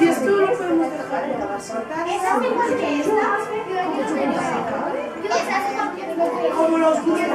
Y esto lo podemos dejar. Como los juguetes.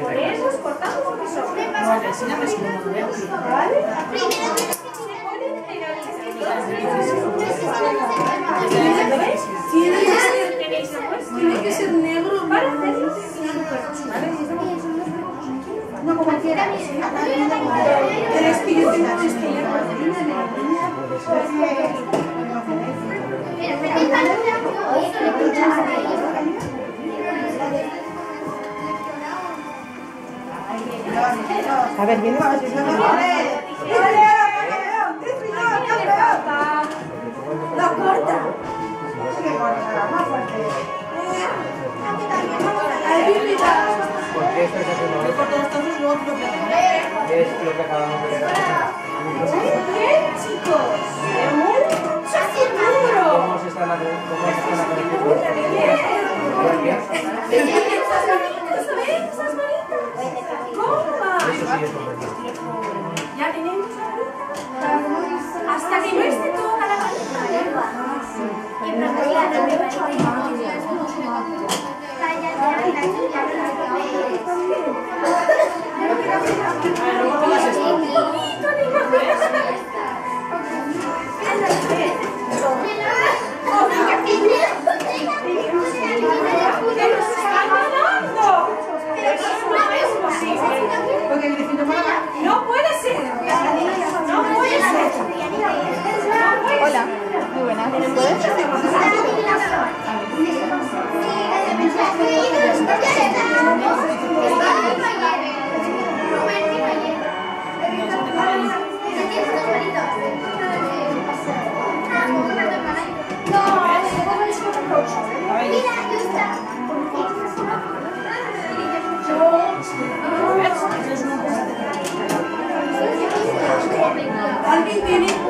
Por eso es cortado porque son. Vale, ¿eh? ¿Vale? Tiene que ser, negro. No, como quiera. Pero es que yo tengo esto ya. A ver, viene, vamos a ver si La corta. Más fuerte. Ahí mira. ¿Por qué estáis haciendo esto? Corto los tazos y luego lo pego. ¿Qué es lo que acabamos de ver? Bien, chicos. Seguro. ¿Cómo se están? ¿Cómo se están es correcto. Ya tenemos la. Hasta que no esté toda la varita. Buenas. ¿Puedes? ¿Alguien tiene?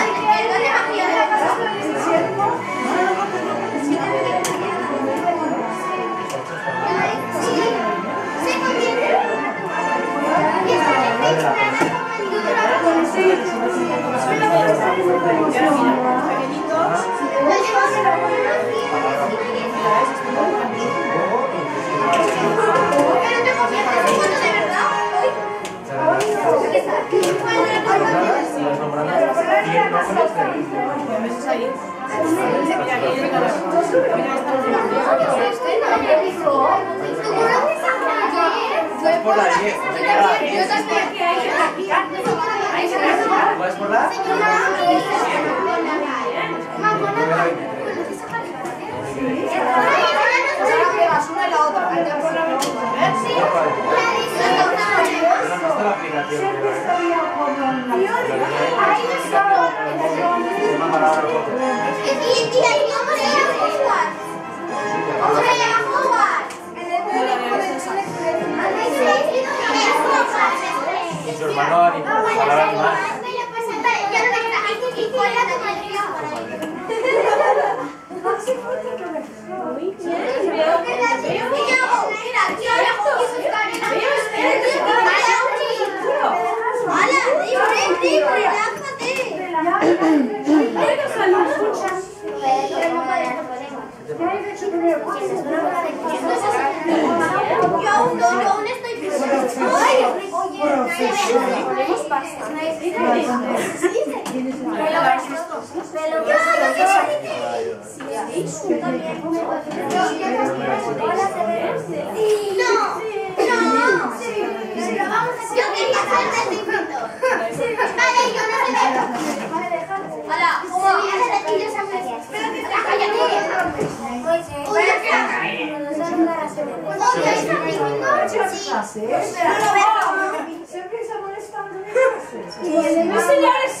por la 10. venga, la 10. Que hay que practicar. Hay que practicar. ¿Vas por la? Primera 23. una y la otra. Pero no está la aplicación. Se llama palabra foto. Y su hermano animal. Yo Yes. Sí, sí,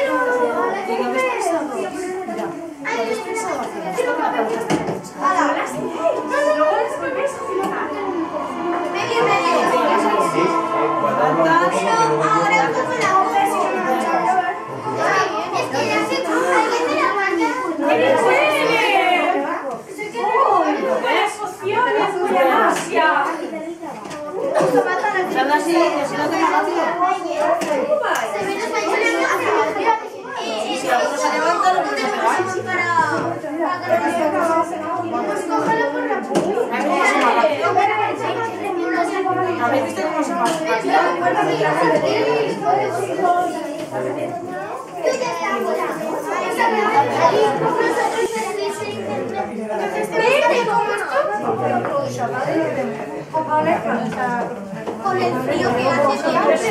las tiras, luego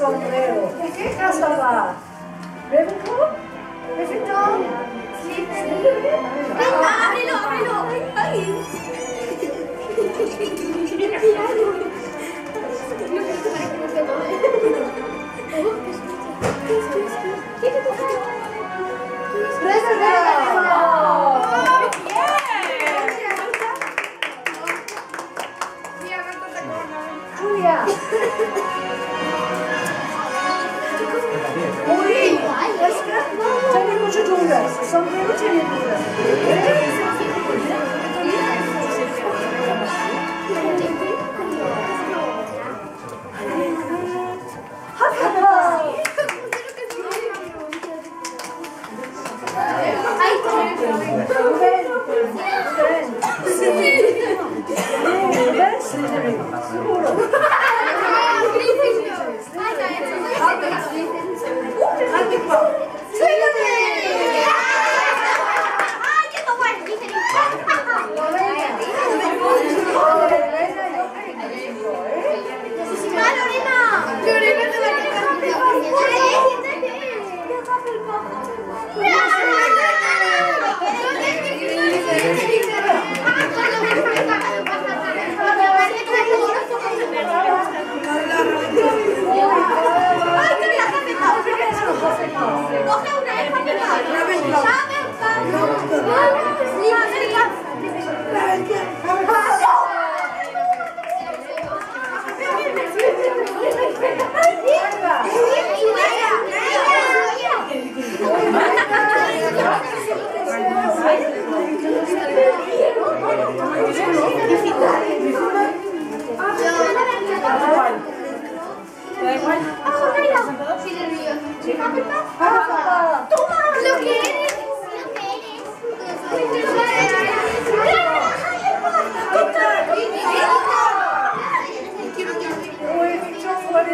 sombrero. ¿Qué casa va? ¿Ravenclaw? ¿Ravenclaw? Sí. Venga, ábrelo, ábrelo. Ay.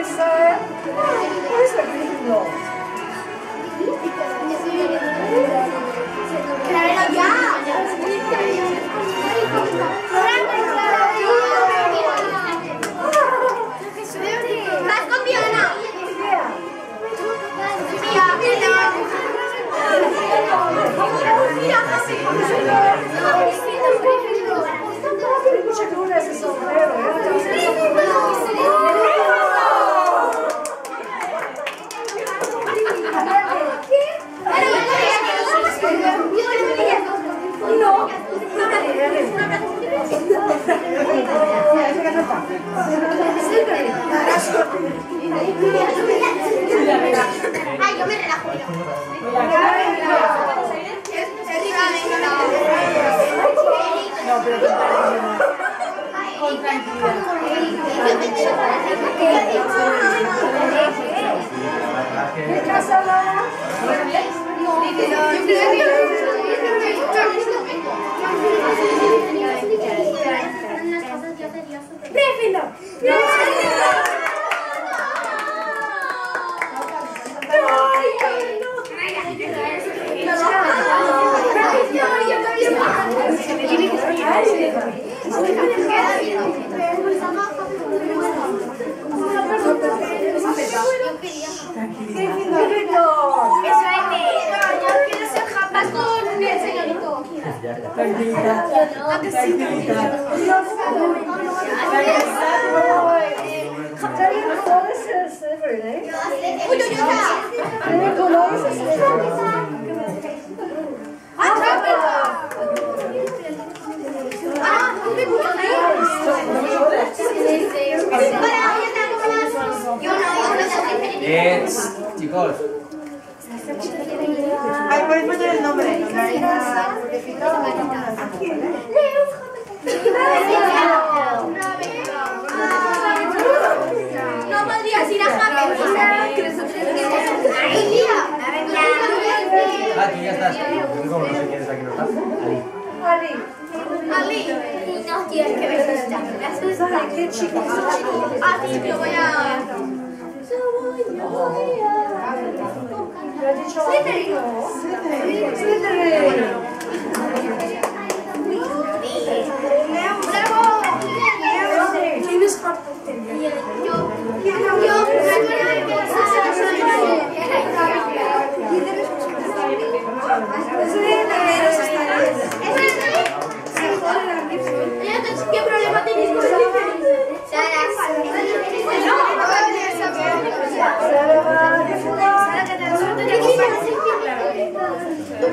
Ser Gryffindor. Claro, ya. Vas con Diana. Yeah. Escucha que una es el sombrero, ¿eh? Ay, yo me relajo. No, pero con ¿Qué Tiene colores es Slytherin, ¿eh? Uy, uy, uy. Tiene colores es Slytherin. Ah, ¿dónde Yo no, yo no soy Bien, chicos. Ay, puedes poner el nombre. No podrías ir a Hammer. Ay, mira. Ah, tú ya estás. Tú como no sé quién está aquí, ¿no estás? Ali. Ali. Ali. No quieres que me asustes. Ay, qué chico. Ah, voy a... ¿Lo ha dicho Slytherin? Slytherin. ¡Bravo! ¿Quién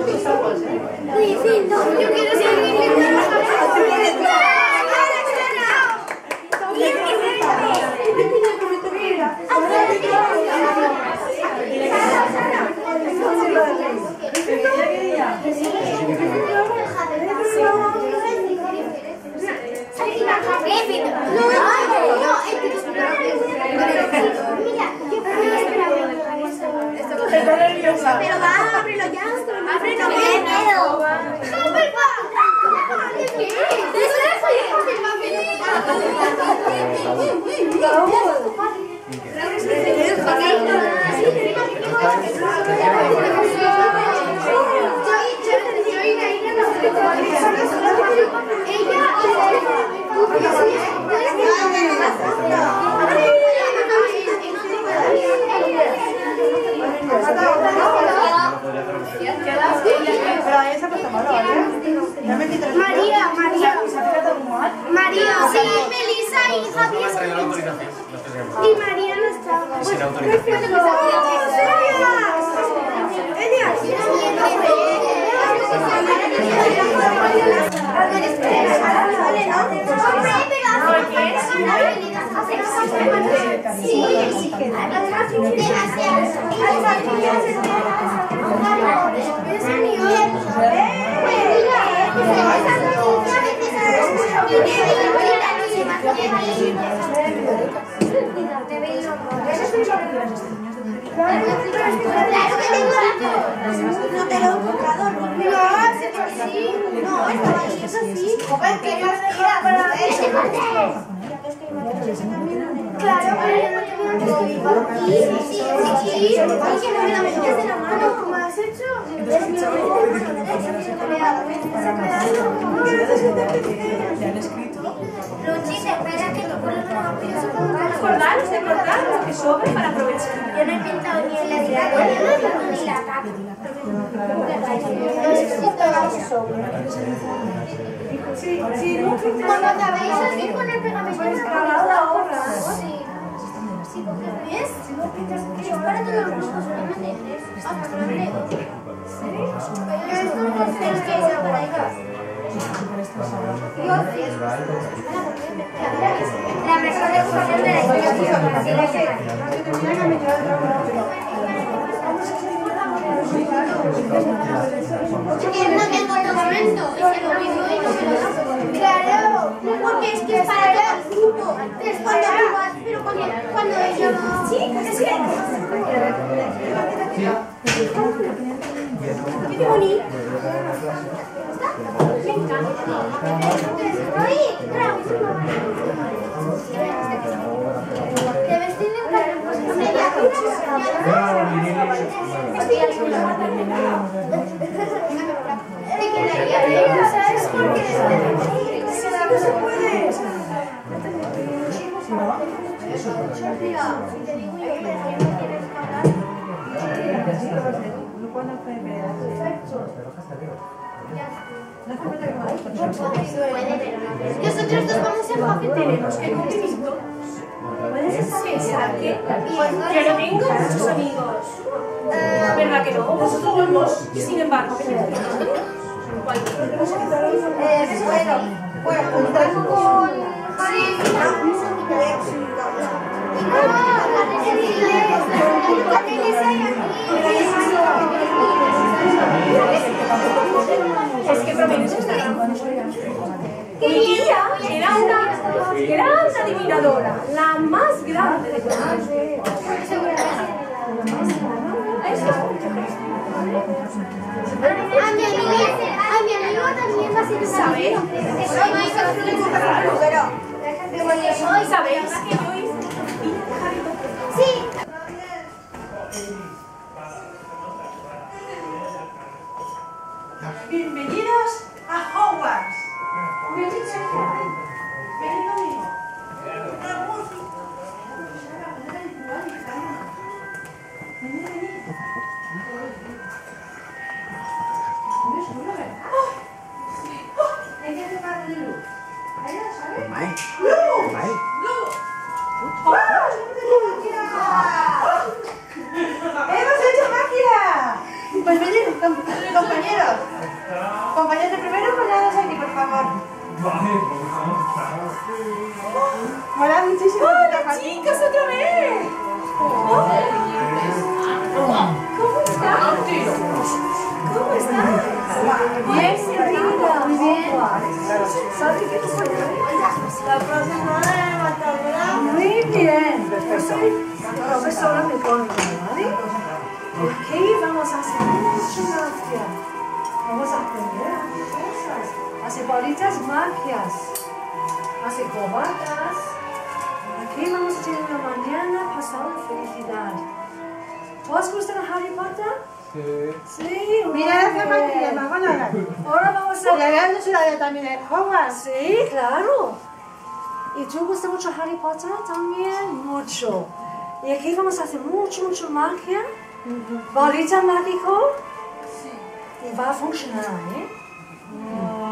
es Yo, yo, yo, ¿Qué problema tenéis con Yo quiero Está Pero María, María. María, sí, Melissa y Javier. La autorización. No te llamo. Y No está. Sin autorización. No te lo he no. Así. No, estaba ahí, es así. Es que me. Claro, no tenía ¿Cómo has hecho? ¿Le han escrito? Luchis, espera que no Acordaros de cortar lo que sobre para aprovechar. Yo no he pintado ni el ni la tapa. Cuando acabéis así con el pegamento ahora. Sí. Sí, porque ves, si no pintas que es para todos los grupos, solamente tres. Ah, solamente. ¿Sí? Esto no es que sea para ellos. La mejor educación de la historia. Que no tengo documento, y se lo y no me lo. Claro, porque es que es para el grupo. Es cuando tú vas, pero cuando, cuando. Sí, es que... Qué bonito. Ay, No. Nosotros dos vamos a Tenemos que conquistar. ¿Puedes Pensar que yo no tengo muchos amigos. ¿Verdad que no? Nosotros vamos, sin embargo, que. Eh, bueno, bueno, contacto con Javi. Es que gran Mi tía era una gran adivinadora, la más grande de todas. A mi amigo, a mi amigo también va a ser ¿Sabéis? ¿Sabéis? ¿Sabéis que yo hice? Sí. Bienvenidos a Hogwarts. Pues venid, com- compañeros. Compañeros, primero poneros aquí, por favor. Mola muchísimo. ¡Hola, chicas, otra vez! ¿Cómo estás? ¿Cómo estás? Bien, señorita. Muy bien. ¿Sabes qué tú puedes La próxima Muy bien. Profesora ¿vale? Aquí vamos a hacer mucha magia. Vamos a aprender a hacer cosas. Hacer bolitas magias. Hacer cobatas. Aquí vamos a tener una mañana pasada de felicidad. ¿Todos gustan de Harry Potter? Sí. muy Mira esa bien. magia, mamá, nada. Ahora vamos a La se la veo también en Hogwarts. Sí, claro. ¿Y tú gusta mucho Harry Potter? También mucho. Y aquí vamos a hacer mucho, mucho magia. Bolita mágico. Y va a funcionar, ¿eh?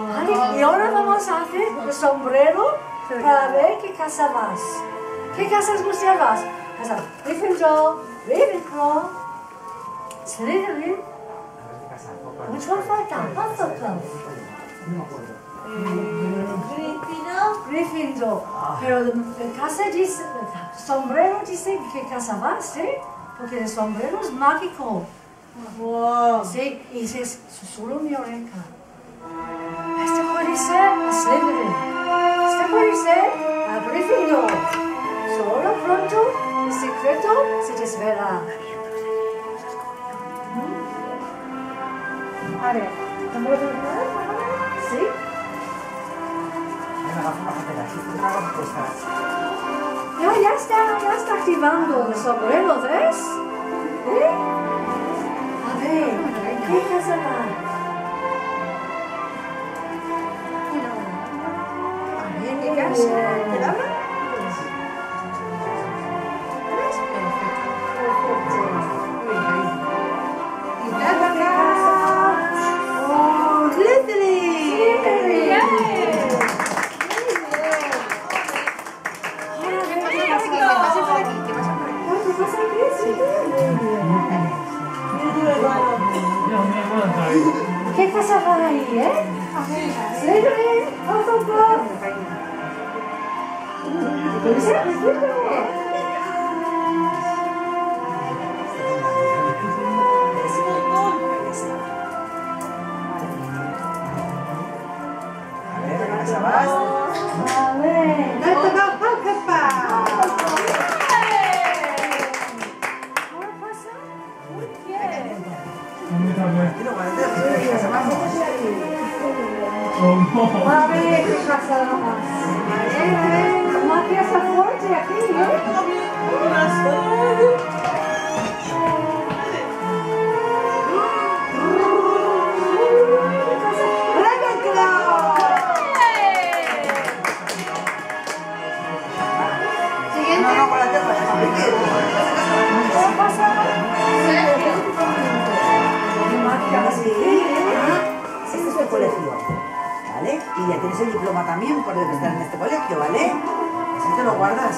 Vale, Y ahora vamos a hacer el sombrero para ver qué casa vas. ¿Qué casas usted vas? Casa Gryffindor, Ravenclaw, Slytherin. One falta? Hufflepuff. Gryffindor. Gryffindor. Pero la casa dice, el sombrero dice que casa vas, ¿sí? Porque el sombrero es mágico. Wow. Sí, y se susurró mi oreja. Este puede ser a Slytherin. Este puede ser a Gryffindor. Solo pronto el secreto se desvela. A ver, ¿cómo lo preparas? ¿Sí? Ja, jetzt darf, jetzt darf die Wandel, Hé? will das. Hey? Hey, ich kann es aber. Yes, yeah. A ver qué pasa más. A ver, a ver. Fuerte aquí, ¿eh? y ya tienes el diploma también por estar en este colegio, ¿vale? Así te lo guardas.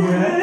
Yeah.